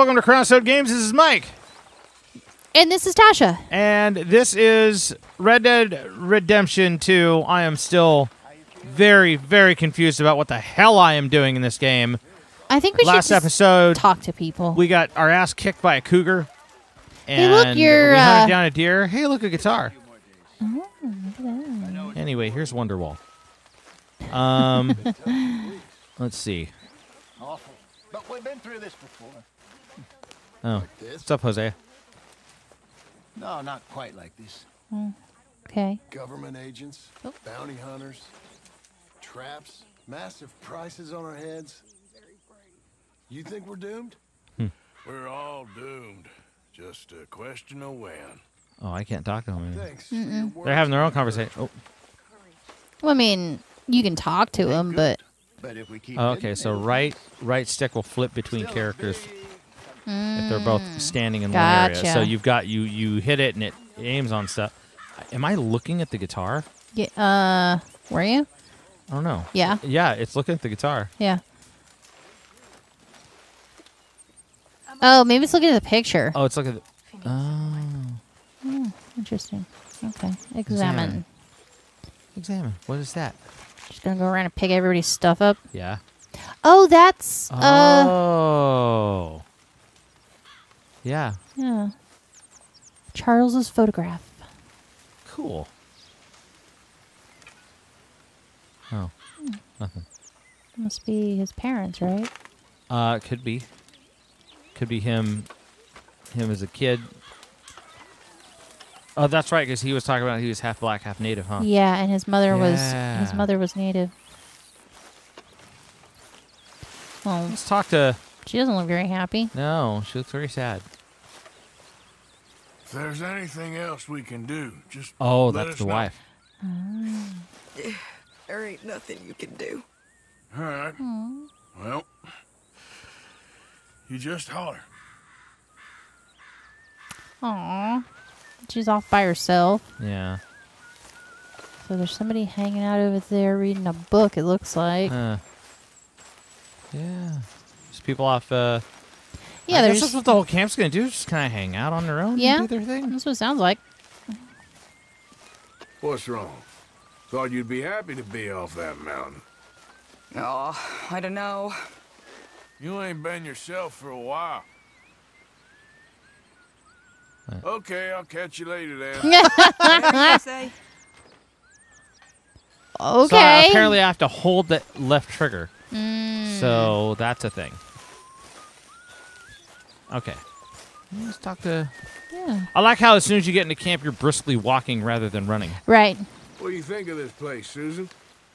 welcome to Chronosode Games. This is Mike, And this is Tasha. and this is Red Dead Redemption 2. I am still very, very confused about what the hell I am doing in this game. I think we Last should just episode, talk to people. we got our ass kicked by a cougar. Hey, look, you're, we hunted uh, down a deer. Hey, look, a guitar. Oh, look. Anyway, here's Wonderwall. Um, let's see. Awful. But we've been through this before. Oh, This? what's up, Hosea? No, not quite like this. Hmm. Okay. Government agents, Oh. bounty hunters, traps, massive prices on our heads. You think we're doomed? Hmm. We're all doomed. Just a question of when. Oh, I can't talk to them. Thanks. for your. They're having their own conversation. Oh, Well, I mean, you can talk to him, but But if we keep Oh, okay. So right right stick will flip between Still characters big- if they're both standing in one area. So Mm. You've got you you hit it and it aims on stuff. Am I looking at the guitar? yeah, uh, were you? I don't know. Yeah. Yeah, it's looking at the guitar. Yeah. Oh, maybe it's looking at the picture. Oh, it's looking at. The, oh, Interesting. Okay. Examine. examine. What is that? Just gonna go around and pick everybody's stuff up. Yeah. Oh, that's uh, Oh. Yeah. yeah. Charles's photograph. Cool. Oh, nothing. Must be his parents, right? Uh, could be. Could be him. Him as a kid. Oh, that's right, because he was talking about he was half black, half native, huh? Yeah, and his mother was his mother was native. Well, Let's talk to. She doesn't look very happy. No, she looks very sad. If there's anything else we can do, just Oh, let that's us the know. wife. There ain't nothing you can do. All right. Well, you just holler. Aw, she's off by herself. Yeah. So there's somebody hanging out over there reading a book. It looks like. Uh, yeah. Just people off. Uh, yeah, I guess there's. that's what the whole camp's gonna do. Just kind of hang out on their own. Yeah. And do their thing. That's what it sounds like. What's wrong? Thought you'd be happy to be off that mountain. Oh, I don't know. You ain't been yourself for a while. Okay, I'll catch you later then. Whatever you say. So Okay. apparently, I have to hold the left trigger. Mm. So that's a thing. Okay. Let's talk to. yeah. I like how as soon as you get into camp, you're briskly walking rather than running. Right. what do you think of this place, Susan?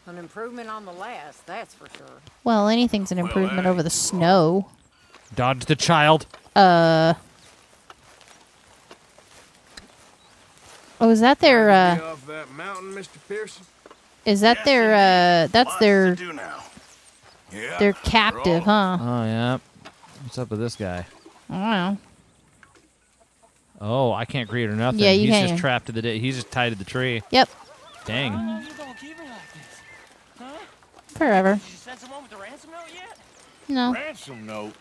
An improvement on the last, that's for sure. Well, anything's an improvement that over the snow. Dodge the child. Uh. Oh, is that their? Uh off that mountain, Mr. Pearson? Is that their? uh That's their. do now. Yeah. Their captive, huh? Oh yeah. What's up with this guy? I don't know. Oh, I can't greet or nothing. Yeah, you He's can't. just trapped to the. Di- he's just tied to the tree. Yep. Dang. You gonna keep it like this? Huh? Forever. Did you send someone with the ransom note yet? No. Ransom note?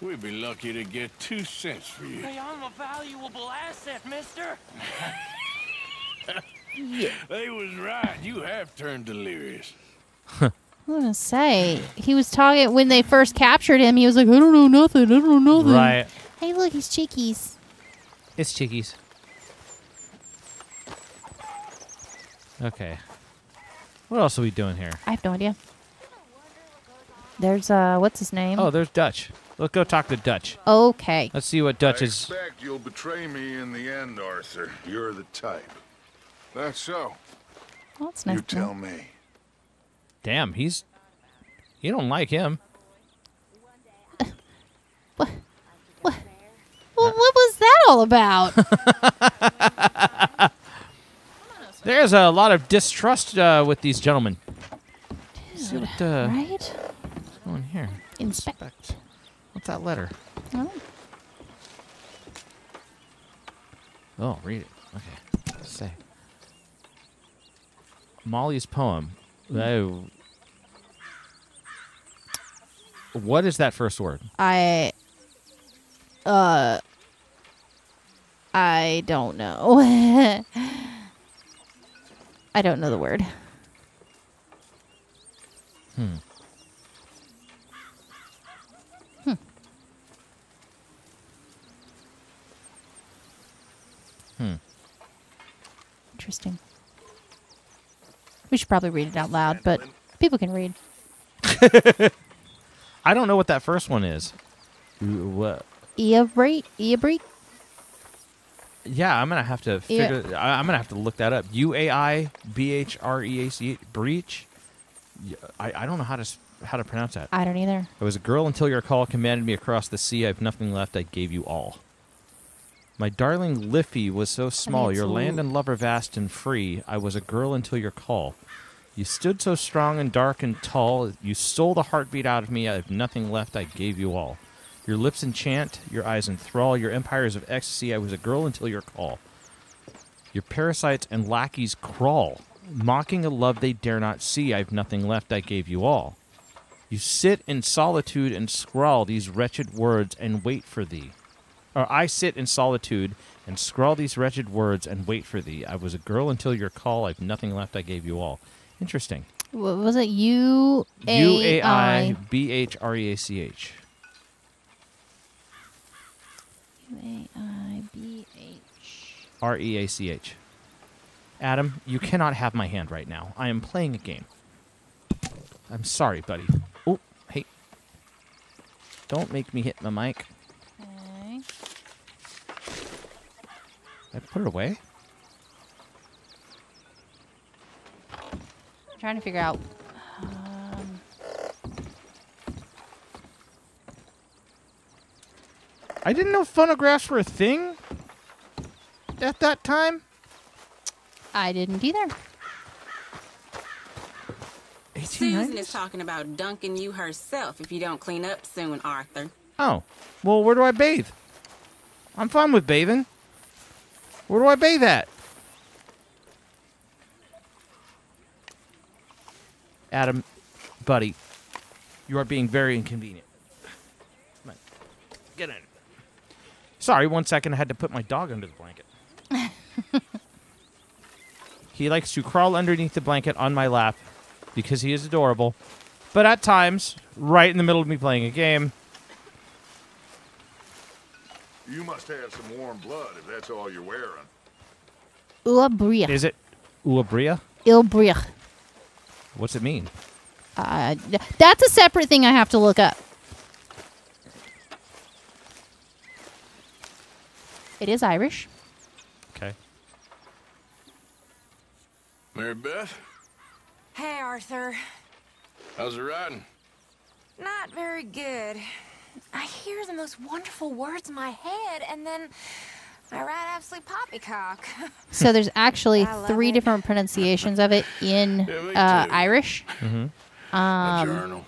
We'd be lucky to get two cents for you. Hey, I'm a valuable asset, mister. yeah. They was right. You have turned delirious. I was gonna say he was talking when they first captured him. He was like, "I don't know nothing. I don't know nothing." Right. Hey, look, he's chickies. It's chickies. Okay. What else are we doing here? I have no idea. There's uh, what's his name? Oh, there's Dutch. Let's go talk to Dutch. okay. Let's see what Dutch is. expect you'll betray me in the end, Arthur. You're the type. That's so. Well, that's nice. You to know. tell me. Damn, he's. You don't like him. What? What? Well, what was that all about? There's a lot of distrust uh, with these gentlemen. Let's see what uh, right? what's going here. Inspect. What's that letter? Oh. Oh, read it. Okay. Say. Molly's poem. Oh. What is that first word? I Uh, I don't know. I don't know the word. Hmm. Hmm. Interesting. We should probably read it out loud, but people can read. I don't know what that first one is. Ooh, What? Eabreak? Eabreak? Yeah, I'm gonna have to Yeah. figure. I, I'm gonna have to look that up. U A I B H R E A C breach. Yeah, I, I don't know how to s- how to pronounce that. I don't either. I was a girl until your call commanded me across the sea. I've nothing left. I gave you all. My darling Liffey was so small. it's Your land Lu- and lover vast and free. I was a girl until your call. You stood so strong and dark and tall. You stole the heartbeat out of me. I have nothing left. I gave you all. Your lips enchant. Your eyes enthrall. Your empires of ecstasy. I was a girl until your call. Your parasites and lackeys crawl, mocking a love they dare not see. I've nothing left. I gave you all. You sit in solitude and scrawl these wretched words and wait for thee. Or I sit in solitude and scrawl these wretched words and wait for thee. I was a girl until your call. I've nothing left. I gave you all. Interesting. What was it? U U A I B H R E A C H. U A I B H. R E A C H. Adam, you cannot have my hand right now. I am playing a game. I'm sorry, buddy. Oh, hey. Don't make me hit my mic. Okay. I put it away. Trying to figure out. Um, I didn't know phonographs were a thing at that time. I didn't either. Susan is talking about dunking you herself if you don't clean up soon, Arthur. Oh, well, where do I bathe? I'm fine with bathing. Where do I bathe at? Adam, buddy, you are being very inconvenient. Come on, get in. Sorry, one second. I had to put my dog under the blanket. he likes to crawl underneath the blanket on my lap because he is adorable. But at times, right in the middle of me playing a game, You must have some warm blood if that's all you're wearing. Uabria. is it Uabria? Ilbrich. What's it mean? Uh, that's a separate thing I have to look up. It is Irish. Okay. Mary Beth, Hey, Arthur. how's it riding? Not very good. I hear the most wonderful words in my head, and then I write absolute poppycock. So there's actually three it. different pronunciations of it in Yeah, uh. Irish. Mm-hmm. My Um, journal.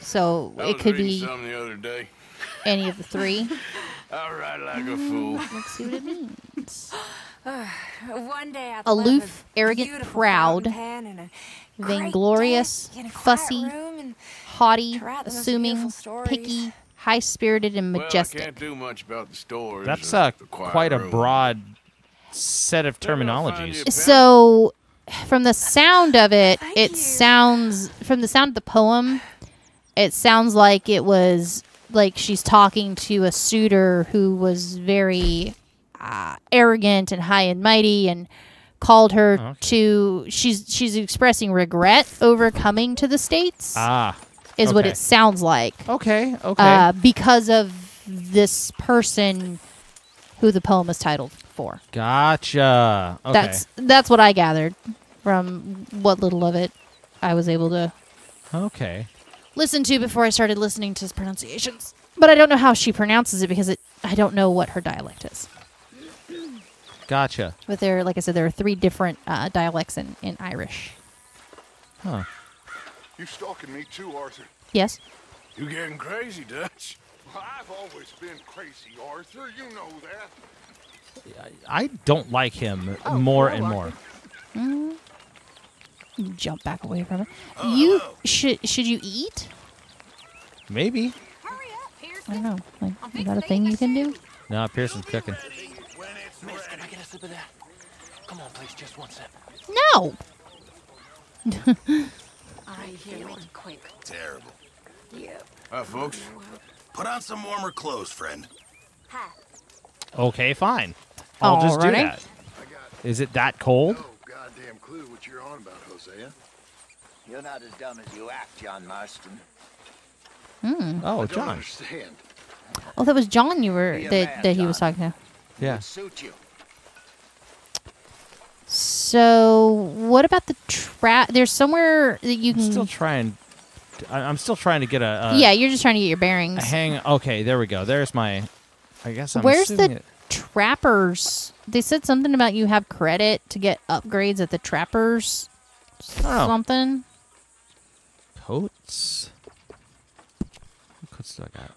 so I it could be some the other day. any of the three. I write like a fool. Let's see what it means. One day I Aloof, arrogant, proud, vainglorious, fussy, haughty, to write the most assuming, picky, high spirited, and Well, I majestic. can't do much about the stories. That's or uh, the quite a room. broad set of Maybe I'll find terminologies. you a pen. So, from the sound of it, Thank it you. sounds from the sound of the poem, it sounds like it was like she's talking to a suitor who was very uh, arrogant and high and mighty and called her Okay. to she's she's expressing regret over coming to the states Ah. Is what it sounds like Okay. Okay. uh, because of this person who the poem is titled for gotcha. Okay. that's that's what I gathered from what little of it I was able to okay. listen to before I started listening to his pronunciations. But I don't know how she pronounces it because it I don't know what her dialect is. Gotcha. But there, like I said, there are three different uh, dialects in, in Irish. Huh. You stalking me too, Arthur? Yes. You getting crazy, Dutch? I've always been crazy, Arthur. You know that. I don't like him Oh, more and more. Mm-hmm. Jump back away from it. Uh, you should should you eat? Maybe. Hurry up. Here's I don't know. Like, is that a thing you can do? No, Pearson's cooking. Miss, can I get a sip of that? Come on, please, just one sip. No. I hear it quick. Terrible. Yeah. Hi, folks. Put on some warmer clothes, friend. Okay, fine. I'll just do Alrighty. that. Is it that cold? No goddamn clue what you're on about, Hosea. You're not as dumb as you act, John Marston. Hmm. Oh, I don't John. understand. Oh, that was John you were that that he was talking to. Yeah. Suit you. So, what about the trap? There's somewhere that you I'm can. still trying. I'm still trying to get a, a yeah, you're just trying to get your bearings. hang. Okay, there we go. There's my. I guess I'm. Where's the it- trappers? They said something about you have credit to get upgrades at the trappers. Oh. Something. coats? What coats do I got?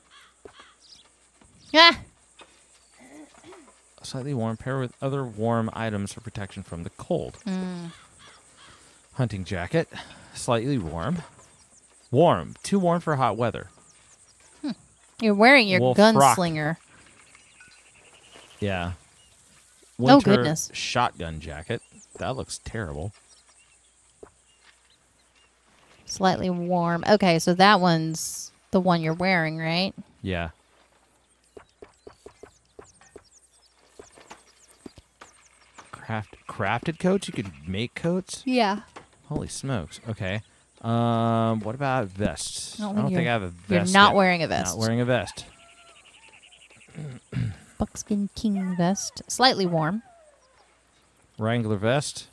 Ah, Slightly warm, pair with other warm items for protection from the cold. Hmm. Hunting jacket, slightly warm. Warm, too warm for hot weather. Hmm. you're wearing your Wolf gunslinger. Yeah. Oh, goodness. Shotgun jacket. That looks terrible. Slightly warm. Okay, so that one's the one you're wearing, right? Yeah. Craft crafted coats. You could make coats. Yeah. Holy smokes. Okay. Um. What about vests? I don't I think don't think I have a vest. you're not yet. wearing a vest. Not wearing a vest. Buckskin king vest. Slightly warm. Wrangler vest,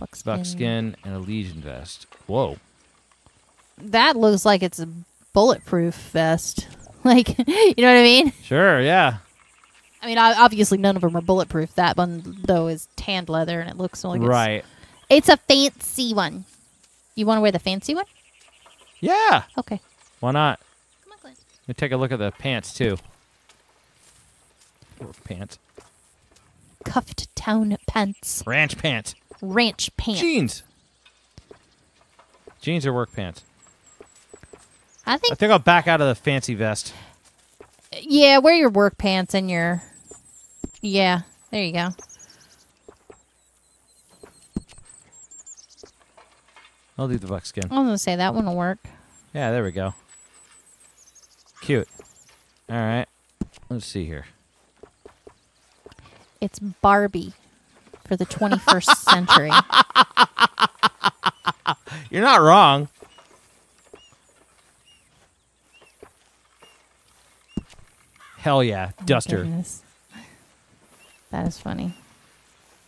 Buckskin. buckskin, and a Legion vest. Whoa. That looks like it's a bulletproof vest. Like, you know what I mean? Sure. Yeah. I mean, obviously none of them are bulletproof. That one though is tanned leather, and it looks like it's, right. It's a fancy one. You want to wear the fancy one? Yeah. Okay. Why not? Come on, Clint. Let me take a look at the pants too. Or pants. Cuffed town pants, Ranch pants. ranch pants. Jeans. Jeans or work pants. I think. I think I'll back out of the fancy vest. yeah, wear your work pants and your, yeah, there you go. I'll do the buckskin. I was gonna say that one will work. Yeah, there we go. Cute. All right. Let's see here. It's Barbie for the 21st century. You're not wrong. Hell yeah, oh duster. Goodness. That is funny.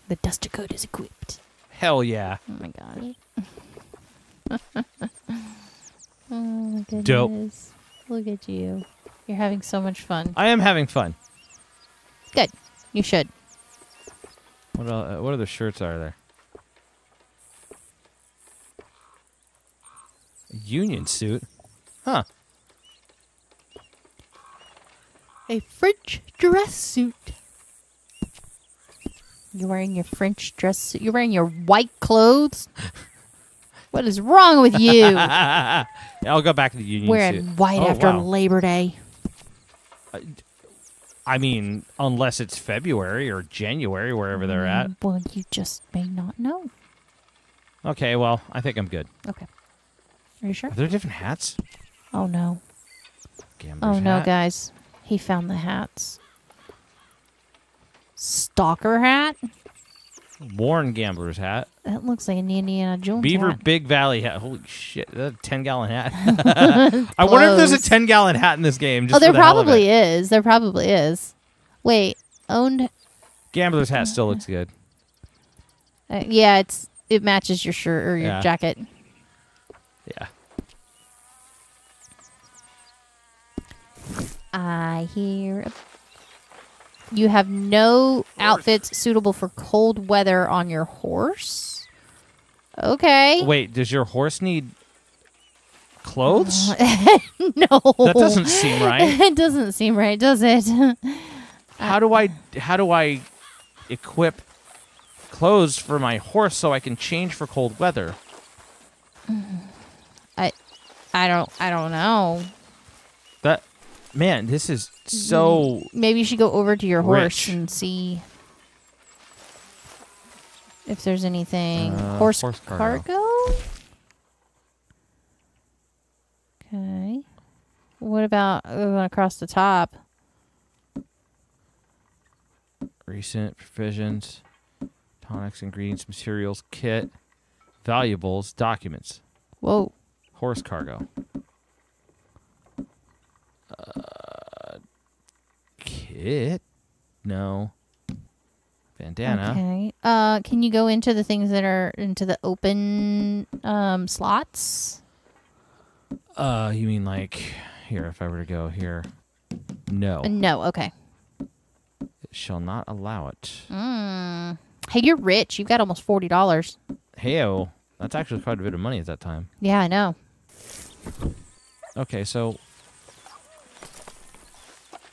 The duster coat is equipped. Hell yeah. Oh my gosh. oh my goodness. Dope. Look at you. You're having so much fun. I am having fun. Good. You should. What el- uh, what other shirts are there? A union suit. Huh. A French dress suit. You're wearing your French dress. You're wearing your white clothes. what is wrong with you? I'll go back to the union wearing suit. white Oh, after wow. Labor Day. I mean, unless it's February or January, wherever they're at. Mm, Well, you just may not know. Okay, well, I think I'm good. Okay. Are you sure? Are there different hats? Oh no. Gambler's Oh no, hat? guys. He found the hats. Stalker hat? Warren Gambler's hat. That looks like an Indiana Jones Beaver hat. Big Valley hat. Holy shit, that's a 10 gallon hat. I wonder if there's a 10 gallon hat in this game. Just oh, there the probably is. There probably is. Wait, owned? Gambler's hat still looks good. Uh, yeah, it's it matches your shirt or your Yeah. jacket. Yeah. I hear. a- You have no outfits suitable for cold weather on your horse. Okay. Wait, does your horse need clothes? no. That doesn't seem right. it doesn't seem right, does it? How do I how do I equip clothes for my horse so I can change for cold weather? I I don't I don't know. Man, this is so. Maybe you should go over to your horse Rich. and see if there's anything. Uh, horse, horse cargo. cargo? Okay. What about uh, across the top? Recent provisions, tonics, ingredients, materials, kit, valuables, documents, Whoa. horse cargo. Uh, kit? No. Bandana. Okay. Uh, can you go into the things that are into the open um, slots? Uh, you mean like here? If I were to go here, no, Uh, no. Okay. it shall not allow it. Mm. Hey, you're rich. You've got almost forty dollars. Heyo, that's actually quite a bit of money at that time. Yeah, I know. Okay, so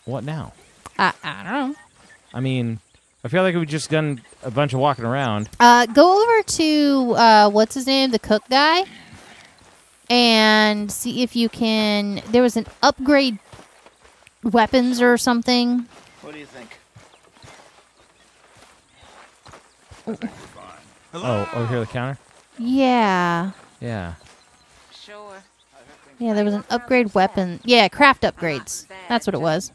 what now? I I don't know. I mean, I feel like we've just done a bunch of walking around. Uh, go over to uh, what's his name, the cook guy, and see if you can. There was an upgrade weapons or something. What do you think? Oh, over here, the counter. Yeah, Yeah. Sure. yeah. There was an upgrade weapon. Yeah, craft upgrades. That's what it was.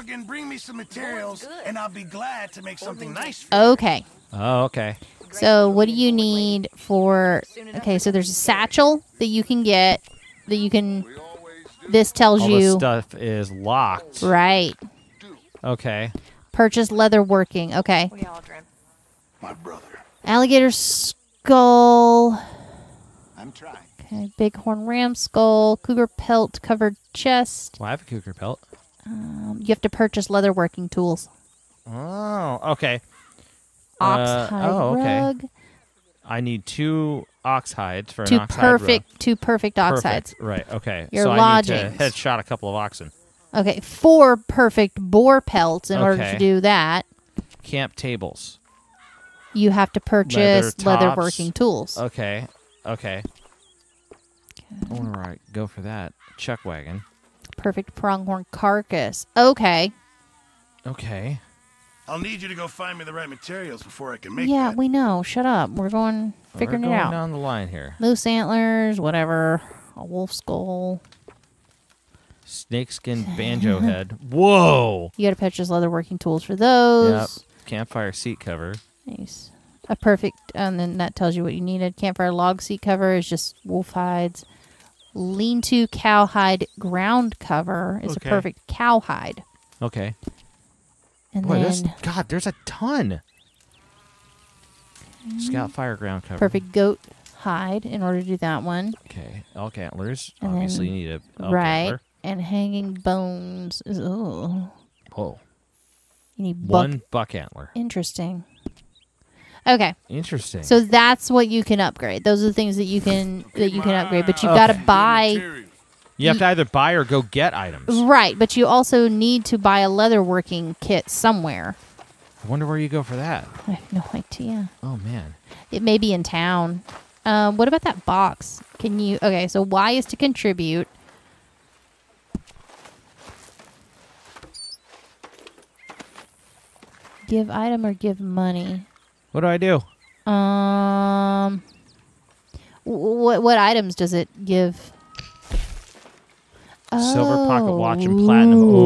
Mr. Morgan, bring me some materials, and I'll be glad to make something nice for you. Okay. Oh, okay. So what do you need for? Okay, so there's a satchel that you can get. That you can. This tells All you this stuff is locked. right. Okay. Purchase leather working. Okay. We all dream. my brother. Alligator skull. I'm trying. Okay. Bighorn ram skull. Cougar pelt covered chest. Well, I have a cougar pelt. Um, you have to purchase leather working tools. Oh, okay. Ox Uh, hide oh, okay. rug. I need two ox hides for Two an ox hide perfect, two perfect ox Perfect. hides. Right. Okay. Your so I need to lodgings. headshot a couple of oxen. Okay, four perfect boar pelts. In order Okay. to do that, Camp tables. you have to purchase leather, tops. working tools. Okay. Okay. I want to go for that. Chuck wagon. Perfect pronghorn carcass. Okay. Okay. I'll need you to go find me the right materials before I can make yeah, that. we know. Shut up. We're going figuring We're it going out. down the line here. Loose antlers, whatever. A wolf skull. Snakeskin banjo head. Whoa. You got to purchase leather working tools for those. Yep. Campfire seat cover. Nice. A perfect, and then that tells you what you needed. Campfire log seat cover is just wolf hides. Lean to cowhide ground cover is Okay. a perfect cowhide. Okay. And Boy, then there's God, there's a ton. Scout fire ground cover. perfect goat hide in order to do that one. Okay. Elk antlers. And Obviously, then- you need a elk right. antler. And hanging bones is oh. Whoa. You need buck. One buck antler. Interesting. Okay. Interesting. So that's what you can upgrade. Those are the things that you can that you can upgrade, but you've got to Okay. buy you have to either buy or go get items. right, but you also need to buy a leather working kit somewhere. I wonder where you go for that. I have no idea. Oh man. It may be in town. Um, what about that box? Can you? Okay, so Y is to contribute. Give item or give money? What do I do? Um, what what items does it give? Silver pocket watch and Oh, platinum. ooh.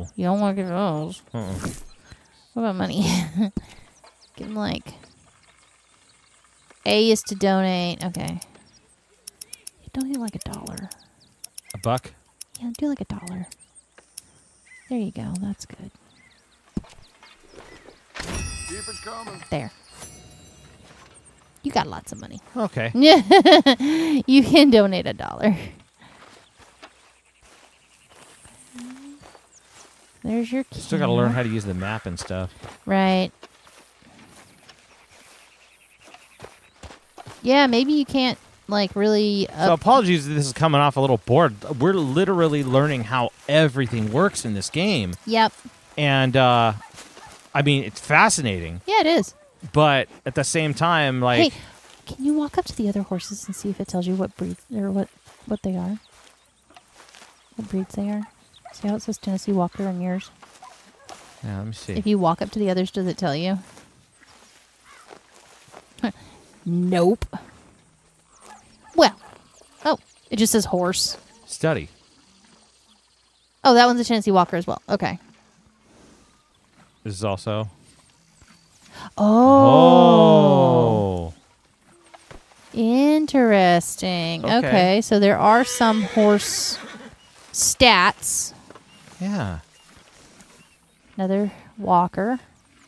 Ooh. You don't want to give those. Uh-uh. What about money? give them like A is to donate. Okay. Donate like a dollar. A buck. Yeah, do like a dollar. There you go. That's good. Keep it coming. There. You got lots of money. Okay. you can donate a dollar. There's your key. Still got to learn how to use the map and stuff. Right. Yeah, maybe you can't like really. So apologies if this is coming off a little bored. We're literally learning how everything works in this game. yep. And uh I mean, it's fascinating, Yeah, it is. But at the same time like hey, can you walk up to the other horses and see if it tells you what breed or what what they are? what breeds they are. See how it says Tennessee Walker on yours? Yeah, let me see. If you walk up to the others, does it tell you? nope. Well, oh, it just says horse. Study. Oh, that one's a Tennessee Walker as well. Okay. This is also. Oh. Oh. Interesting. Okay. Okay. so there are some horse stats. Yeah. Another walker.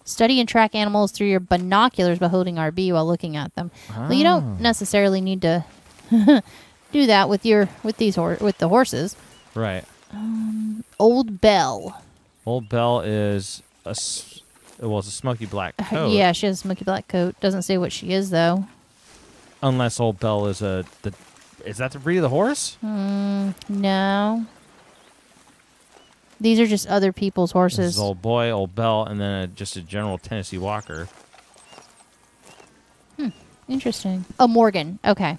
Study and track animals through your binoculars by holding RB while looking at them. Well, you Oh. don't ah. necessarily need to do that with your with these hor- with the horses. Right. Um, Old Bell. Old Bell is a. Well, it's a smoky black coat. Yeah, she has a smoky black coat. Doesn't say what she is though. Unless Old Bell is a. The, is that the breed of the horse? Mm, no. These are just other people's This horses. is Old Boy, Old Bell, and then a, just a general Tennessee Walker. Hmm. Interesting. Oh, Morgan. Okay.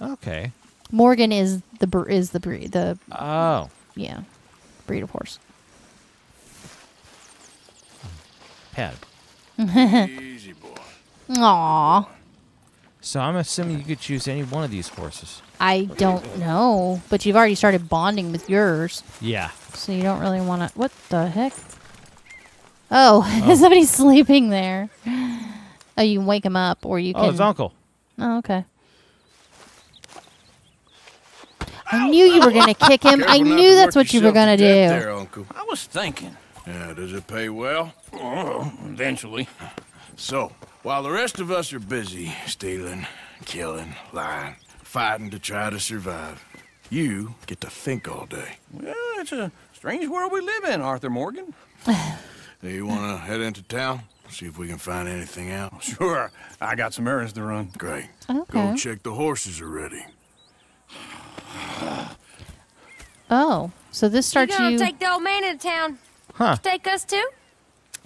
Okay. Morgan is the is the breed the Oh. yeah breed of horse. Pad. Easy, boy. Aw, So I'm assuming you could choose any one of these horses. I don't know, but you've already started bonding with yours, Yeah. so you don't really want to. What the heck? Oh, oh, somebody's sleeping there. Oh, you can wake him up, or you can. Oh, it's Uncle. Oh, okay. I knew you were gonna kick him. I Careful not knew to that's work what you were yourself gonna to do. death There, Uncle. I was thinking. Yeah, does it pay well? Oh, eventually. So, while the rest of us are busy stealing, killing, lying, fighting to try to survive, you get to think all day. Well, it's a strange world we live in, Arthur Morgan. Do you want to head into town? See if we can find anything out? Sure, I got some errands to run. Great. Okay. Go check the horses are ready. Oh, so this starts You starts gonna you. take the old man into town? Huh. Take us too?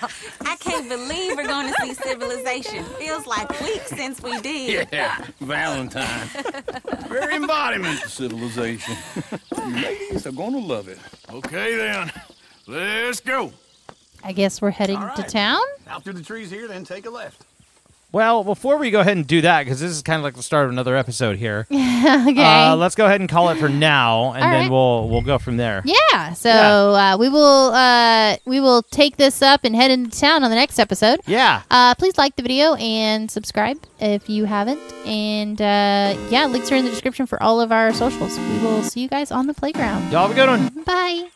then. I can't believe we're going to see civilization. Feels like weeks since we did. Yeah, Valentine. Very embodiment of civilization. you ladies are going to love it. Okay then. Let's go. I guess we're heading All to town. Out through the trees here, then take a left. Well, before we go ahead and do that, because this is kind of like the start of another episode here. okay. Uh, let's go ahead and call it for now, and All then right. we'll we'll go from there. yeah. So Uh, we will uh, we will take this up and head into town on the next episode. Yeah. Uh, please like the video and subscribe if you haven't. And uh, yeah, links are in the description for all of our socials. We will see you guys on the playground. Y'all have a good one. Bye.